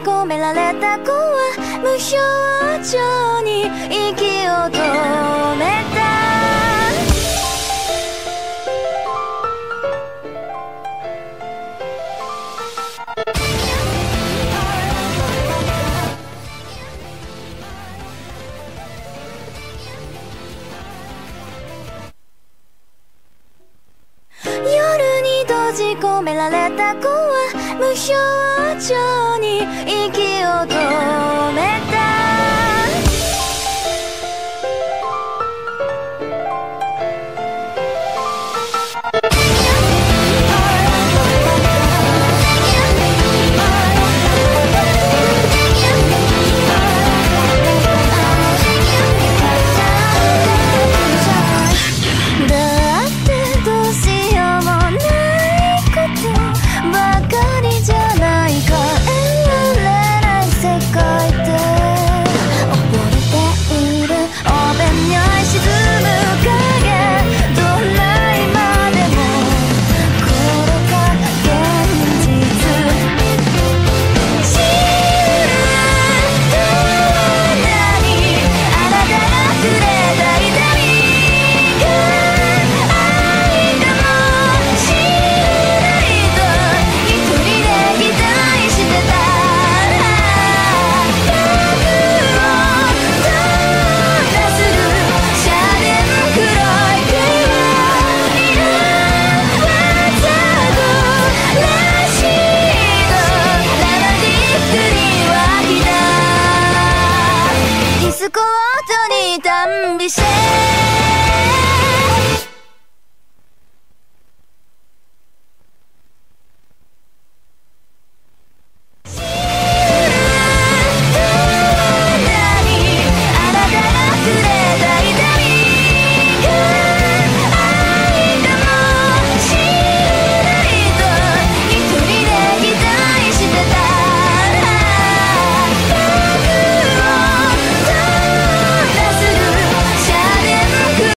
込められた子は無表情にじ込められた子は無表情に息を止め Coco